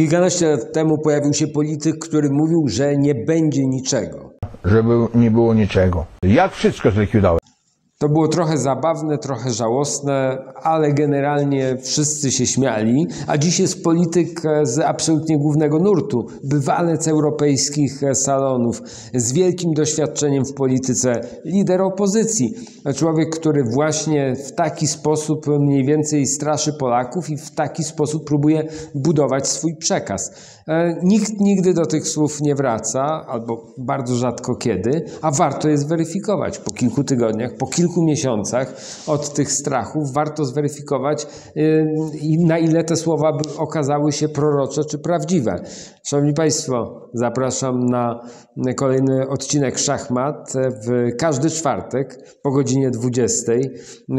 Kilkanaście lat temu pojawił się polityk, który mówił, że nie będzie niczego. żeby nie było niczego. Jak wszystko zlikwidować? To było trochę zabawne, trochę żałosne, ale generalnie wszyscy się śmiali. A dziś jest polityk e, z absolutnie głównego nurtu, bywalec europejskich e, salonów, z wielkim doświadczeniem w polityce, lider opozycji. Człowiek, który właśnie w taki sposób mniej więcej straszy Polaków i w taki sposób próbuje budować swój przekaz. E, Nikt nigdy do tych słów nie wraca, albo bardzo rzadko kiedy, a warto je zweryfikować po kilku tygodniach, po kilku miesiącach od tych strachów. Warto zweryfikować, y, na ile te słowa okazały się prorocze czy prawdziwe. Szanowni Państwo, zapraszam na kolejny odcinek Szachmat w każdy czwartek po godzinie 20.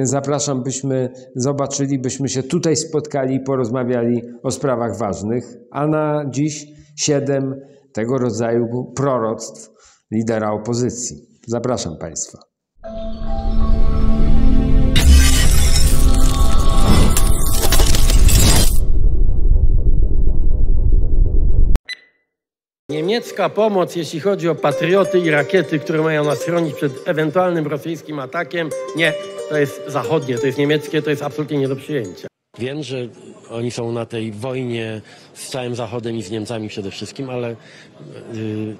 Zapraszam, byśmy zobaczyli, byśmy się tutaj spotkali i porozmawiali o sprawach ważnych. A na dziś siedem tego rodzaju proroctw lidera opozycji. Zapraszam Państwa. Niemiecka pomoc, jeśli chodzi o patrioty i rakiety, które mają nas chronić przed ewentualnym rosyjskim atakiem, nie, to jest zachodnie, to jest niemieckie, to jest absolutnie nie do przyjęcia. Wiem, że oni są na tej wojnie z całym Zachodem i z Niemcami przede wszystkim, ale y,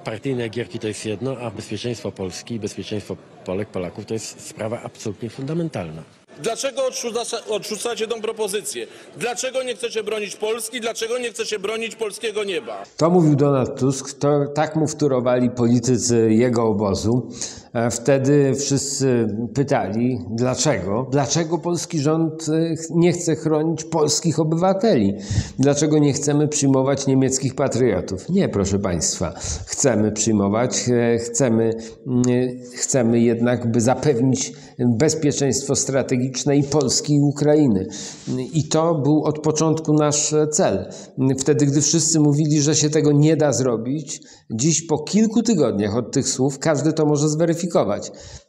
partyjne gierki to jest jedno, a bezpieczeństwo Polski, bezpieczeństwo Polek, Polaków to jest sprawa absolutnie fundamentalna. Dlaczego odrzuca- odrzucacie tą propozycję? Dlaczego nie chcecie bronić Polski? Dlaczego nie chcecie bronić polskiego nieba? To mówił Donald Tusk, to tak mu wtórowali politycy jego obozu. E, Wtedy wszyscy pytali, dlaczego? Dlaczego polski rząd e, nie chce chronić polskich obywateli? Dlaczego nie chcemy przyjmować niemieckich patriotów? Nie, proszę Państwa, chcemy przyjmować, e, chcemy, chcemy jednak, by zapewnić bezpieczeństwo strategiczne i Polski, i Ukrainy. I to był od początku nasz cel. Wtedy, gdy wszyscy mówili, że się tego nie da zrobić, dziś po kilku tygodniach od tych słów każdy to może zweryfikować.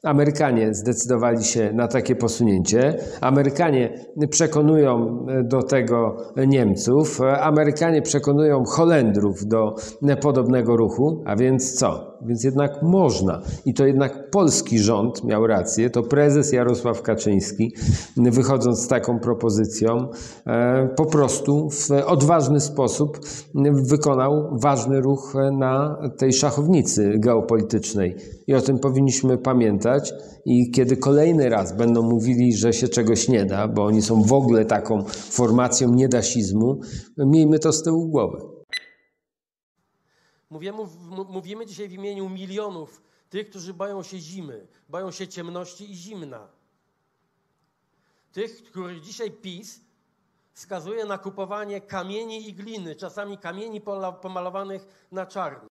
Amerykanie zdecydowali się na takie posunięcie. Amerykanie przekonują do tego Niemców. Amerykanie przekonują Holendrów do podobnego ruchu. A więc co? Więc jednak można. I to jednak polski rząd miał rację. To prezes Jarosław Kaczyński, wychodząc z taką propozycją, e, po prostu w odważny sposób wykonał ważny ruch na tej szachownicy geopolitycznej. I o tym powinniśmy pamiętać. I kiedy kolejny raz będą mówili, że się czegoś nie da, bo oni są w ogóle taką formacją niedasizmu, miejmy to z tyłu głowy. Mówimy, mówimy dzisiaj w imieniu milionów tych, którzy boją się zimy, boją się ciemności i zimna. Tych, których dzisiaj PiS wskazuje na kupowanie kamieni i gliny, czasami kamieni pomalowanych na czarno.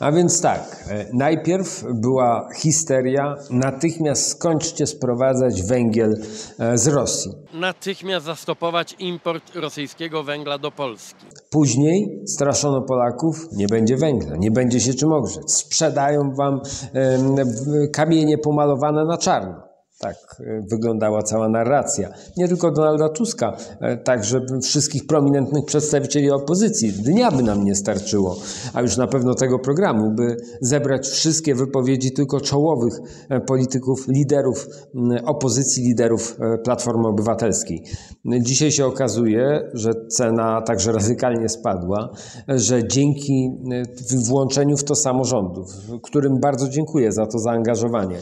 A więc tak, e, najpierw była histeria, natychmiast skończcie sprowadzać węgiel e, z Rosji. Natychmiast zastopować import rosyjskiego węgla do Polski. Później straszono Polaków, nie będzie węgla, nie będzie się czym ogrzeć. Sprzedają wam kamienie pomalowane na czarno. Tak e, wyglądała cała narracja. Nie tylko Donalda Tuska, e, także wszystkich prominentnych przedstawicieli opozycji. Dnia by nam nie starczyło, a już na pewno tego programu, by zebrać wszystkie wypowiedzi tylko czołowych e, polityków, liderów opozycji, liderów Platformy Obywatelskiej. Dzisiaj się okazuje, że cena także radykalnie spadła, że dzięki włączeniu w to samorządów, którym bardzo dziękuję za to zaangażowanie,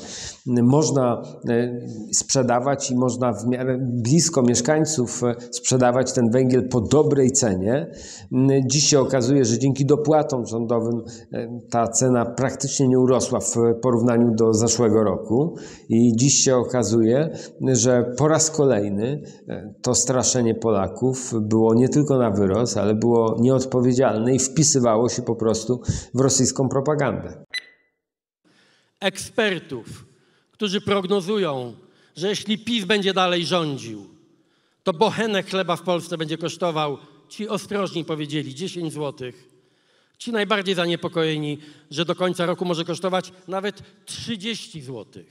można sprzedawać i można w miarę blisko mieszkańców e, sprzedawać ten węgiel po dobrej cenie. M, Dziś się okazuje, że dzięki dopłatom rządowym e, ta cena praktycznie nie urosła w porównaniu do zeszłego roku i dziś się okazuje, że po raz kolejny e, to straszenie Polaków było nie tylko na wyrost, ale było nieodpowiedzialne i wpisywało się po prostu w rosyjską propagandę. Ekspertów, którzy prognozują, że jeśli PiS będzie dalej rządził, to bochenek chleba w Polsce będzie kosztował, ci ostrożni powiedzieli, 10 zł. Ci najbardziej zaniepokojeni, że do końca roku może kosztować nawet 30 zł.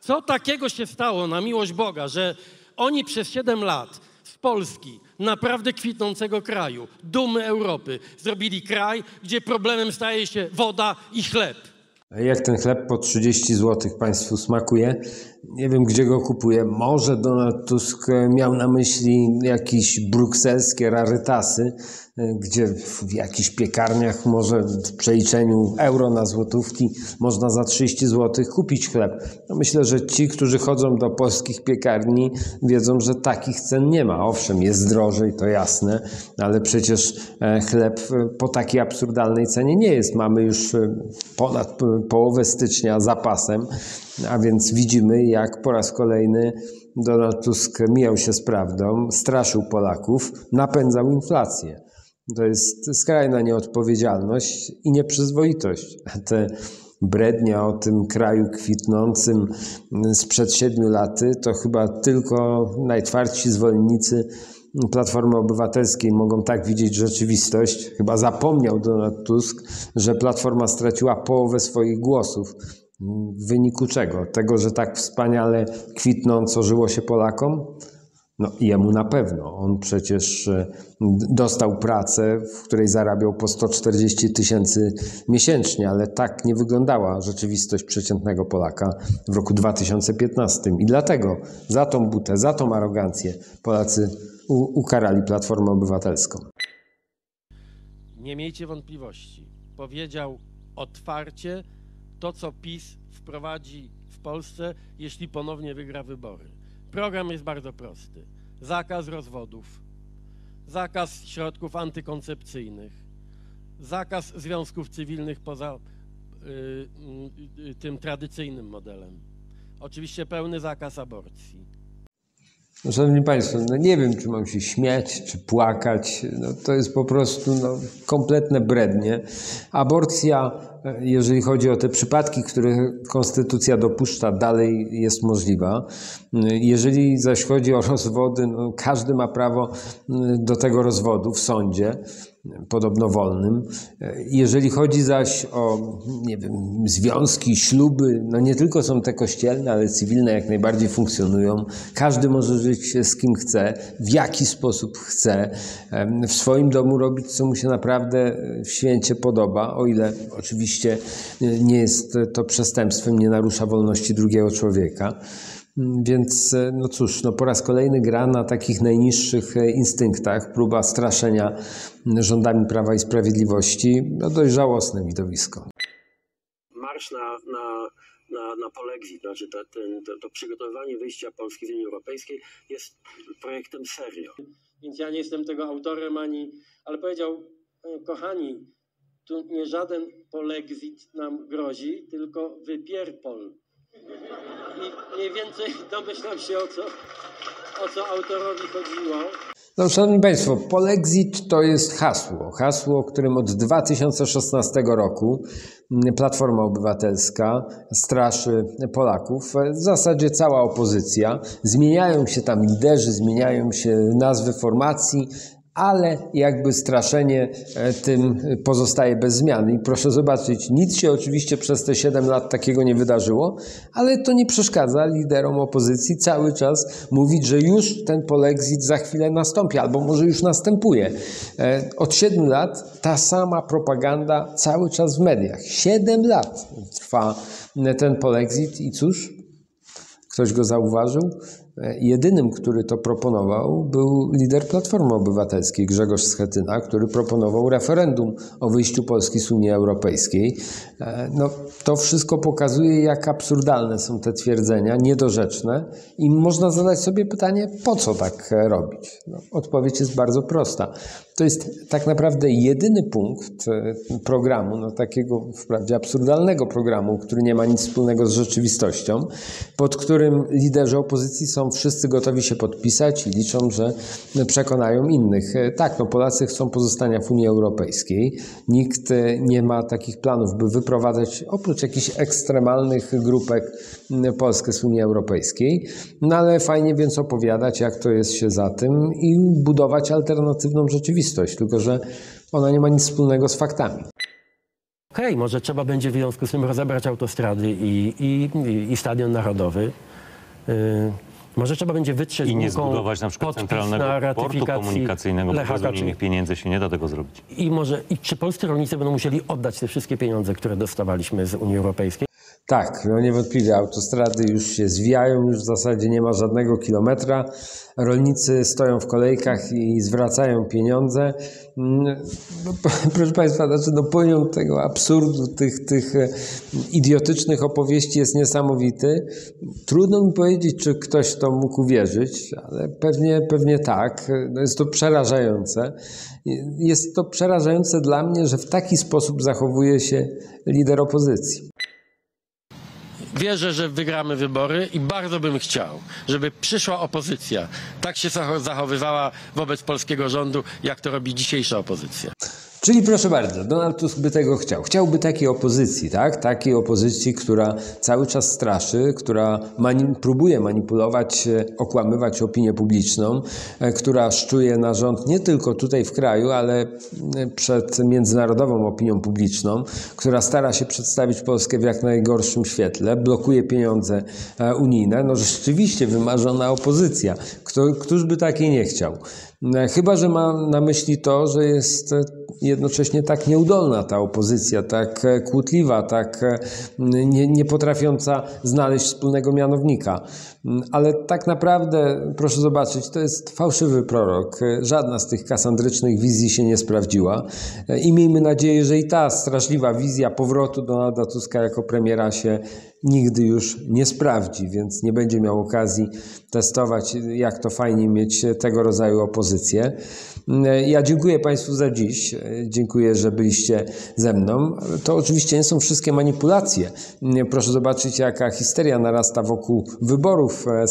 Co takiego się stało na miłość Boga, że oni przez 7 lat z Polski, naprawdę kwitnącego kraju, dumy Europy, zrobili kraj, gdzie problemem staje się woda i chleb. Jak ten chleb po 30 zł Państwu smakuje? Nie wiem, gdzie go kupuje. Może Donald Tusk miał na myśli jakieś brukselskie rarytasy, gdzie w jakichś piekarniach może w przeliczeniu euro na złotówki można za 30 zł kupić chleb. No myślę, że ci, którzy chodzą do polskich piekarni, wiedzą, że takich cen nie ma. Owszem, jest drożej, to jasne, ale przecież e, chleb po takiej absurdalnej cenie nie jest. Mamy już e, ponad połowę stycznia zapasem, a więc widzimy, jak po raz kolejny Donald Tusk mijał się z prawdą, straszył Polaków, napędzał inflację. To jest skrajna nieodpowiedzialność i nieprzyzwoitość. Te brednia o tym kraju kwitnącym sprzed siedmiu lat to chyba tylko najtwardsi zwolennicy Platformy Obywatelskiej mogą tak widzieć rzeczywistość. Chyba zapomniał Donald Tusk, że Platforma straciła połowę swoich głosów. W wyniku czego? Tego, że tak wspaniale kwitnąco żyło się Polakom? No jemu na pewno. On przecież e, dostał pracę, w której zarabiał po 140 tysięcy miesięcznie, ale tak nie wyglądała rzeczywistość przeciętnego Polaka w roku 2015. I dlatego za tą butę, za tą arogancję Polacy ukarali Platformę Obywatelską. Nie miejcie wątpliwości. Powiedział otwarcie to, co PiS wprowadzi w Polsce, jeśli ponownie wygra wybory. Program jest bardzo prosty. Zakaz rozwodów, zakaz środków antykoncepcyjnych, zakaz związków cywilnych poza y, y, tym tradycyjnym modelem. Oczywiście pełny zakaz aborcji. No, szanowni Państwo, no nie wiem, czy mam się śmiać, czy płakać. No, to jest po prostu no, kompletne brednie. Aborcja jeżeli chodzi o te przypadki, które konstytucja dopuszcza, dalej jest możliwa. Jeżeli zaś chodzi o rozwody, no każdy ma prawo do tego rozwodu w sądzie podobno wolnym. Jeżeli chodzi zaś o nie wiem, związki, śluby, no nie tylko są te kościelne, ale cywilne jak najbardziej funkcjonują. Każdy może żyć z kim chce, w jaki sposób chce, w swoim domu robić, co mu się naprawdę w święcie podoba, o ile oczywiście nie jest to przestępstwem, nie narusza wolności drugiego człowieka. Mm, więc e, no cóż, no po raz kolejny gra na takich najniższych e, instynktach, próba straszenia mm, rządami Prawa i Sprawiedliwości, no dość żałosne widowisko. Marsz na, na, na, na Polexit, znaczy to, ten, to, to przygotowywanie wyjścia Polski z Unii Europejskiej jest projektem serio. Więc ja nie jestem tego autorem ani, ale powiedział, e, kochani, tu nie żaden polexit nam grozi, tylko wypierpol. I mniej więcej domyślam się o co, o co autorowi chodziło. No, szanowni Państwo, Polexit to jest hasło. Hasło, którym od 2016 roku Platforma Obywatelska straszy Polaków. W zasadzie cała opozycja. Zmieniają się tam liderzy, zmieniają się nazwy formacji, ale jakby straszenie e, tym pozostaje bez zmiany. I proszę zobaczyć, nic się oczywiście przez te 7 lat takiego nie wydarzyło, ale to nie przeszkadza liderom opozycji cały czas mówić, że już ten polexit za chwilę nastąpi, albo może już następuje. E, od 7 lat ta sama propaganda cały czas w mediach. 7 lat trwa ten polexit i cóż, ktoś go zauważył? Jedynym, który to proponował, był lider Platformy Obywatelskiej, Grzegorz Schetyna, który proponował referendum o wyjściu Polski z Unii Europejskiej. E, no, to wszystko pokazuje, jak absurdalne są te twierdzenia, niedorzeczne i można zadać sobie pytanie, po co tak robić? No, odpowiedź jest bardzo prosta. To jest tak naprawdę jedyny punkt e, programu, no, takiego wprawdzie absurdalnego programu, który nie ma nic wspólnego z rzeczywistością, pod którym liderzy opozycji są wszyscy gotowi się podpisać i liczą, że przekonają innych. E, tak, no Polacy chcą pozostania w Unii Europejskiej. Nikt e, nie ma takich planów, by wyprowadzać oprócz jakichś ekstremalnych grupek Polskę z Unii Europejskiej. No ale fajnie więc opowiadać, jak to jest się za tym i budować alternatywną rzeczywistość, tylko że ona nie ma nic wspólnego z faktami. Okej, okay, może trzeba będzie w związku z tym rozebrać autostrady i, i, i Stadion Narodowy. Y, Może trzeba będzie wytrzeć I nie zbudować na przykład centralnego na portu komunikacyjnego, bo bez unijnych pieniędzy się nie da tego zrobić. I może, i czy polscy rolnicy będą musieli oddać te wszystkie pieniądze, które dostawaliśmy z Unii Europejskiej? Tak, no niewątpliwie autostrady już się zwijają, już w zasadzie nie ma żadnego kilometra. Rolnicy stoją w kolejkach i zwracają pieniądze. Mm, No, proszę Państwa, znaczy, no, poziom tego absurdu, tych, tych e, idiotycznych opowieści jest niesamowity. Trudno mi powiedzieć, czy ktoś to mógł uwierzyć, ale pewnie, pewnie tak. No, jest to przerażające. Jest to przerażające dla mnie, że w taki sposób zachowuje się lider opozycji. Wierzę, że wygramy wybory i bardzo bym chciał, żeby przyszła opozycja tak się zacho- zachowywała wobec polskiego rządu, jak to robi dzisiejsza opozycja. Czyli proszę bardzo, Donald Tusk by tego chciał. Chciałby takiej opozycji, tak? Takiej opozycji, która cały czas straszy, która mani próbuje manipulować, e, okłamywać opinię publiczną, e, która szczuje na rząd nie tylko tutaj w kraju, ale e, przed międzynarodową opinią publiczną, która stara się przedstawić Polskę w jak najgorszym świetle, blokuje pieniądze unijne. No rzeczywiście wymarzona opozycja. Kto, któż by takiej nie chciał? E, Chyba, że ma na myśli to, że jest e, jednocześnie tak nieudolna ta opozycja, tak e, kłótliwa, tak nie, nie potrafiąca znaleźć wspólnego mianownika. Mm, Ale tak naprawdę, proszę zobaczyć, to jest fałszywy prorok. Żadna z tych kasandrycznych wizji się nie sprawdziła i miejmy nadzieję, że i ta straszliwa wizja powrotu Donalda Tuska jako premiera się nigdy już nie sprawdzi, więc nie będzie miał okazji testować, jak to fajnie mieć tego rodzaju opozycję. Ja dziękuję Państwu za dziś. Dziękuję, że byliście ze mną. To oczywiście nie są wszystkie manipulacje. Proszę zobaczyć, jaka histeria narasta wokół wyborów, e,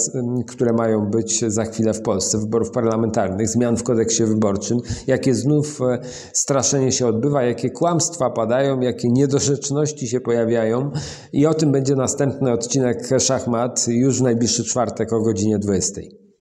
które mają być za chwilę w Polsce, wyborów parlamentarnych, zmian w kodeksie wyborczym, jakie znów e, straszenie się odbywa, jakie kłamstwa padają, jakie niedorzeczności się pojawiają. I o tym będzie następny odcinek Szachmat już w najbliższy czwartek o godzinie 20.